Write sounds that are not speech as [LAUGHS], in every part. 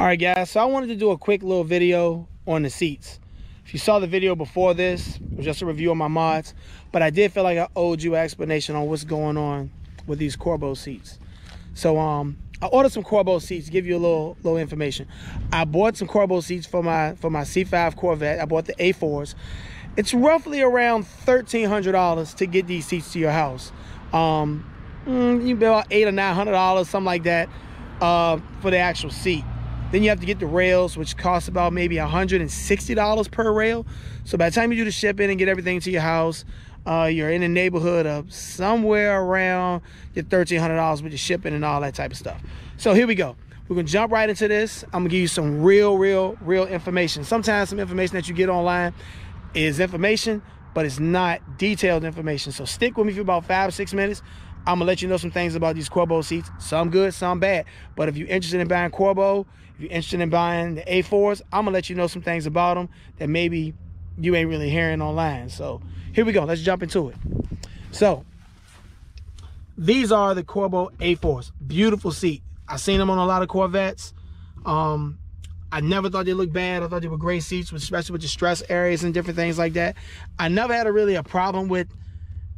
All right, guys, so I wanted to do a quick little video on the seats. If you saw the video before this, it was just a review on my mods, but I did feel like I owed you an explanation on what's going on with these Corbeau seats. So um, I ordered some Corbeau seats give you a little little information. I bought some Corbeau seats for my for my C5 Corvette. I bought the A4s. It's roughly around $1,300 to get these seats to your house. Um, mm, you about eight or nine hundred dollars, something like that, uh, for the actual seat. Then you have to get the rails, which costs about maybe $160 per rail. So by the time you do the shipping and get everything to your house, uh, you're in the neighborhood of somewhere around your $1,300 with your shipping and all that type of stuff. So here we go. We're gonna jump right into this. I'm gonna give you some real, real, real information. Sometimes some information that you get online is information, but it's not detailed information. So stick with me for about five or six minutes. I'm gonna let you know some things about these Corbeau seats. Some good, some bad. But if you're interested in buying Corbeau, if you're interested in buying the A4s, I'm gonna let you know some things about them that maybe you ain't really hearing online. So here we go. Let's jump into it. So these are the Corbeau A4s. Beautiful seat. I've seen them on a lot of Corvettes. Um, I never thought they looked bad. I thought they were great seats, especially with the stress areas and different things like that. I never had a really a problem with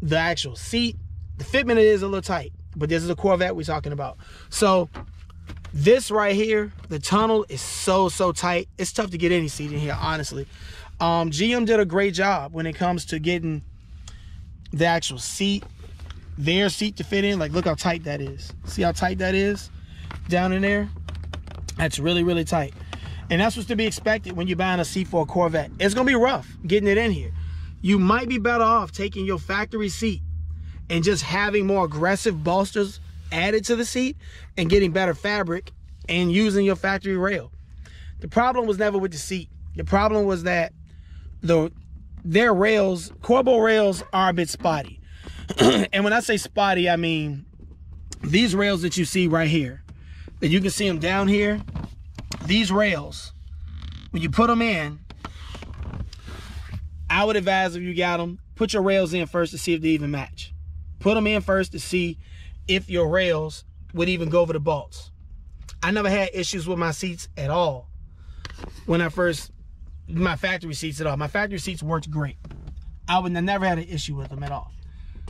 the actual seat the fitment is a little tight, but this is a Corvette we're talking about. So this right here, the tunnel is so, so tight. It's tough to get any seat in here, honestly. Um, GM did a great job when it comes to getting the actual seat, their seat to fit in. Like, look how tight that is. See how tight that is down in there? That's really, really tight. And that's what's to be expected when you're buying a C4 Corvette. It's gonna be rough getting it in here. You might be better off taking your factory seat and just having more aggressive bolsters added to the seat and getting better fabric and using your factory rail. The problem was never with the seat. The problem was that the their rails, Corbeau rails are a bit spotty. [CLEARS THROAT] and when I say spotty, I mean these rails that you see right here, that you can see them down here, these rails, when you put them in, I would advise if you got them, put your rails in first to see if they even match. Put them in first to see if your rails would even go over the bolts. I never had issues with my seats at all when I first, my factory seats at all. My factory seats worked great. I would I never had an issue with them at all.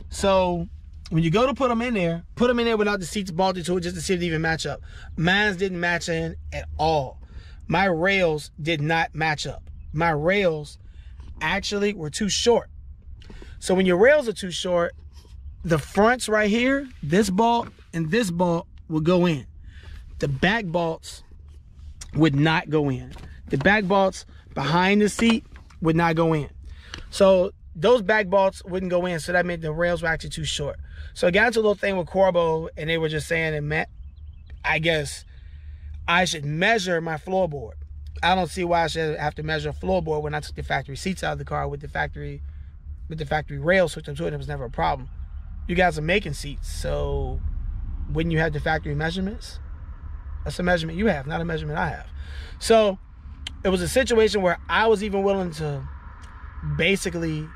So when you go to put them in there, put them in there without the seats bolted to it just to see if they even match up. Mine didn't match in at all. My rails did not match up. My rails actually were too short. So when your rails are too short, the fronts right here, this bolt and this bolt will go in. The back bolts would not go in. The back bolts behind the seat would not go in. So those back bolts wouldn't go in. So that meant the rails were actually too short. So I got into a little thing with Corbeau and they were just saying it meant, I guess, I should measure my floorboard. I don't see why I should have to measure a floorboard when I took the factory seats out of the car with the factory with the factory rails hooked up to it. It was never a problem you guys are making seats. So when you have the factory measurements, that's a measurement you have, not a measurement I have. So it was a situation where I was even willing to basically,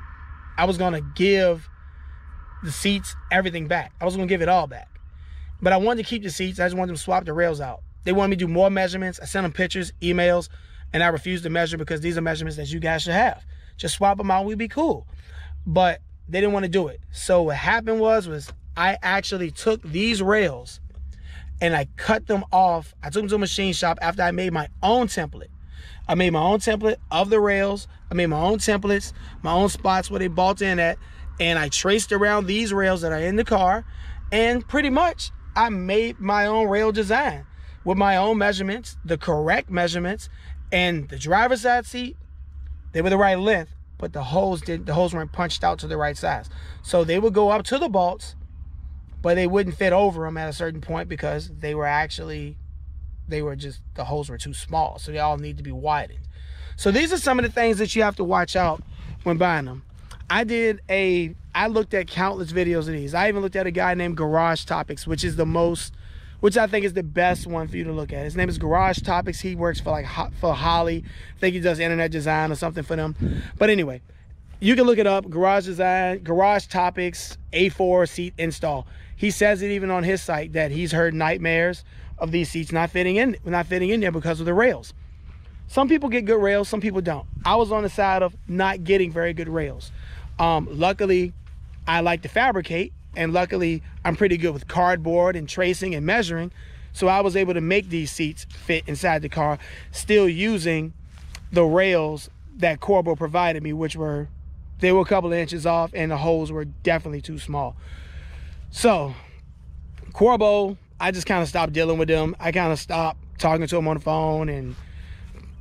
I was going to give the seats everything back. I was going to give it all back. But I wanted to keep the seats. I just wanted them to swap the rails out. They wanted me to do more measurements. I sent them pictures, emails, and I refused to measure because these are measurements that you guys should have. Just swap them out, we'd be cool. But they didn't want to do it. So what happened was was I actually took these rails and I cut them off. I took them to a machine shop after I made my own template. I made my own template of the rails. I made my own templates, my own spots where they bolt in at, and I traced around these rails that are in the car, and pretty much I made my own rail design with my own measurements, the correct measurements, and the driver's side seat, they were the right length but the holes didn't. the holes weren't punched out to the right size. So they would go up to the bolts, but they wouldn't fit over them at a certain point because they were actually they were just the holes were too small. So they all need to be widened. So these are some of the things that you have to watch out when buying them. I did a I looked at countless videos of these. I even looked at a guy named Garage Topics, which is the most which I think is the best one for you to look at. His name is Garage Topics. He works for like for Holley. I think he does internet design or something for them. But anyway, you can look it up. Garage design, Garage Topics, A4 seat install. He says it even on his site that he's heard nightmares of these seats not fitting in, not fitting in there because of the rails. Some people get good rails, some people don't. I was on the side of not getting very good rails. Um, luckily, I like to fabricate, and luckily, I'm pretty good with cardboard and tracing and measuring. So I was able to make these seats fit inside the car, still using the rails that Corbeau provided me, which were they were a couple of inches off, and the holes were definitely too small. So Corbeau, I just kind of stopped dealing with them. I kind of stopped talking to them on the phone and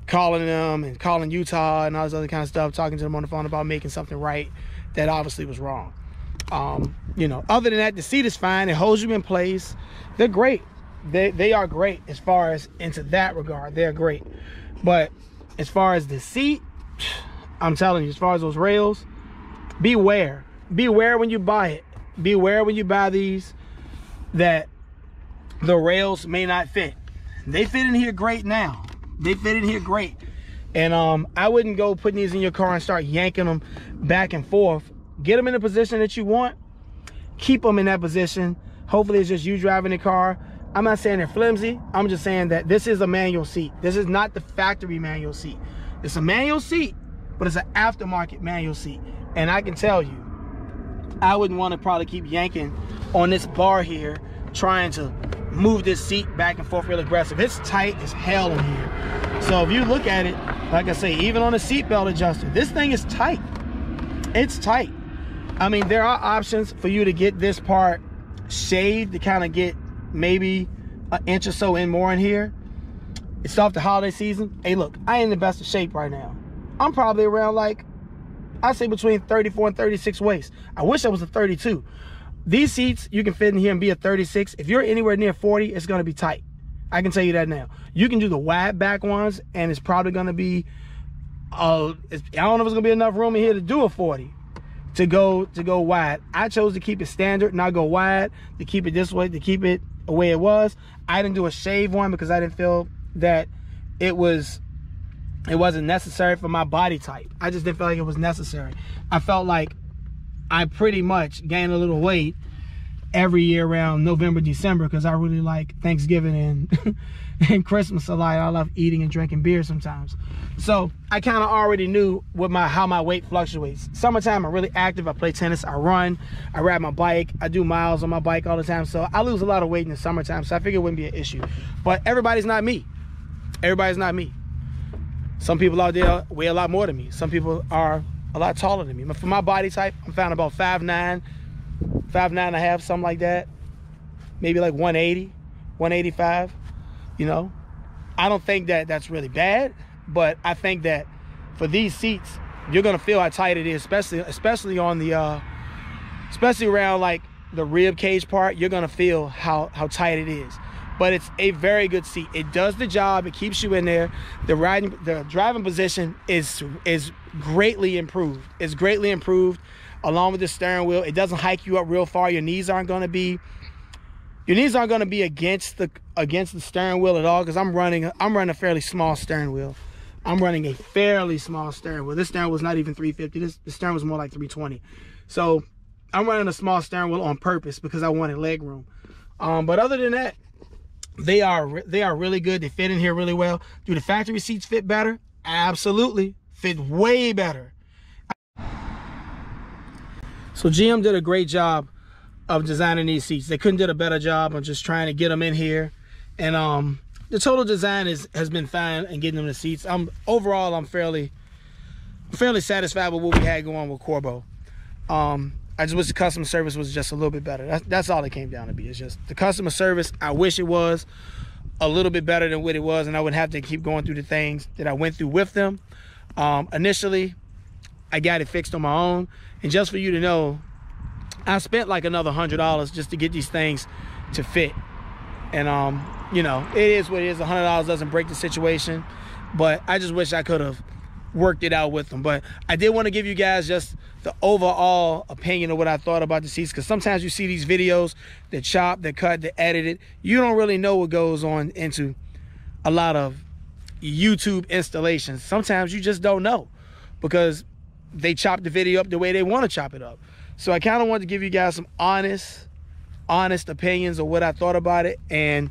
calling them and calling Utah and all this other kind of stuff, talking to them on the phone about making something right that obviously was wrong. Um, you know, other than that, the seat is fine. It holds you in place. They're great. They they are great as far as into that regard. They're great. But as far as the seat, [SIGHS] I'm telling you, as far as those rails, beware. Beware when you buy it. Beware when you buy these that the rails may not fit. They fit in here great now. They fit in here great. And um, I wouldn't go putting these in your car and start yanking them back and forth. Get them in the position that you want. Keep them in that position. Hopefully it's just you driving the car. I'm not saying they're flimsy. I'm just saying that this is a manual seat. This is not the factory manual seat. It's a manual seat, but it's an aftermarket manual seat. And I can tell you, I wouldn't want to probably keep yanking on this bar here, trying to move this seat back and forth real aggressive. It's tight as hell in here. So if you look at it, like I say, even on a seatbelt adjuster, this thing is tight. It's tight. I mean, there are options for you to get this part shaved to kind of get maybe an inch or so in more in here. It's off the holiday season. Hey, look, I ain't in the best of shape right now. I'm probably around like, I say between 34 and 36 waist. I wish I was a 32. These seats, you can fit in here and be a 36. If you're anywhere near 40, it's gonna be tight. I can tell you that now. You can do the wide back ones and it's probably gonna be, uh, I don't know if it's gonna be enough room in here to do a 40 to go to go wide. I chose to keep it standard, not go wide, to keep it this way, to keep it the way it was. I didn't do a shave one because I didn't feel that it was it wasn't necessary for my body type. I just didn't feel like it was necessary. I felt like I pretty much gained a little weight every year around November, December because I really like Thanksgiving and [LAUGHS] [LAUGHS] and Christmas a lot. I love eating and drinking beer sometimes. So I kind of already knew what my how my weight fluctuates. Summertime, I'm really active. I play tennis, I run, I ride my bike, I do miles on my bike all the time. So I lose a lot of weight in the summertime. So I figured it wouldn't be an issue. But everybody's not me. Everybody's not me. Some people out there weigh a lot more than me. Some people are a lot taller than me. For my body type, I'm found about 5'9", 5'9 and a half, something like that. Maybe like 180, 185, you know. I don't think that that's really bad, but I think that for these seats, you're gonna feel how tight it is, especially especially on the uh especially around like the rib cage part, you're gonna feel how how tight it is but it's a very good seat. It does the job. It keeps you in there. The riding, the driving position is is greatly improved. It's greatly improved along with the steering wheel. It doesn't hike you up real far. Your knees aren't going to be your knees aren't going to be against the against the steering wheel at all because I'm running I'm running a fairly small steering wheel. I'm running a fairly small steering wheel. This steering is not even 350. This the steering was more like 320. So I'm running a small steering wheel on purpose because I wanted leg room. Um, but other than that, they are they are really good. They fit in here really well. Do the factory seats fit better? Absolutely. Fit way better. So GM did a great job of designing these seats. They couldn't did a better job of just trying to get them in here. And um the total design is has been fine and getting them the seats. I'm overall I'm fairly fairly satisfied with what we had going with Corbeau. Um I just wish the customer service was just a little bit better. That's, that's all it came down to be. It's just the customer service. I wish it was a little bit better than what it was, and I wouldn't have to keep going through the things that I went through with them. Um, initially, I got it fixed on my own, and just for you to know, I spent like another hundred dollars just to get these things to fit. And um, you know, it is what it is. A hundred dollars doesn't break the situation, but I just wish I could have worked it out with them. But I did want to give you guys just the overall opinion of what I thought about the seats because sometimes you see these videos that chop, that cut, that edited. You don't really know what goes on into a lot of YouTube installations. Sometimes you just don't know because they chop the video up the way they want to chop it up. So I kind of wanted to give you guys some honest, honest opinions of what I thought about it and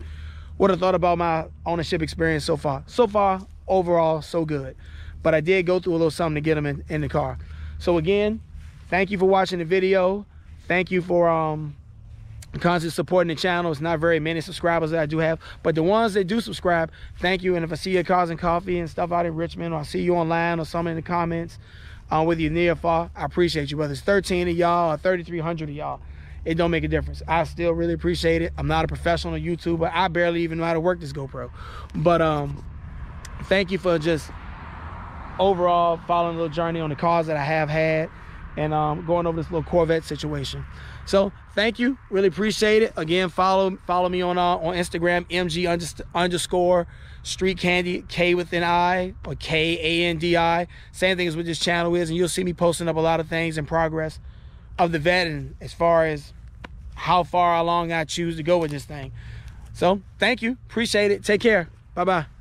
what I thought about my ownership experience so far. So far, overall, so good. But I did go through a little something to get them in, in the car. So again, thank you for watching the video. Thank you for um, constant supporting the channel. It's not very many subscribers that I do have, but the ones that do subscribe, thank you. And if I see your cars and coffee and stuff out in Richmond, or I see you online or something in the comments, uh, whether you're near or far, I appreciate you. Whether it's 13 of y'all or 3,300 of y'all, it don't make a difference. I still really appreciate it. I'm not a professional YouTuber. I barely even know how to work this GoPro. But um, thank you for just overall following a little journey on the cars that I have had and um, going over this little Corvette situation. So thank you, really appreciate it. Again, follow follow me on uh, on Instagram, mg underscore street candy K with an I or K A N D I. Same thing as what this channel is, and you'll see me posting up a lot of things in progress of the vet and as far as how far along I choose to go with this thing. So thank you, appreciate it. Take care. Bye bye.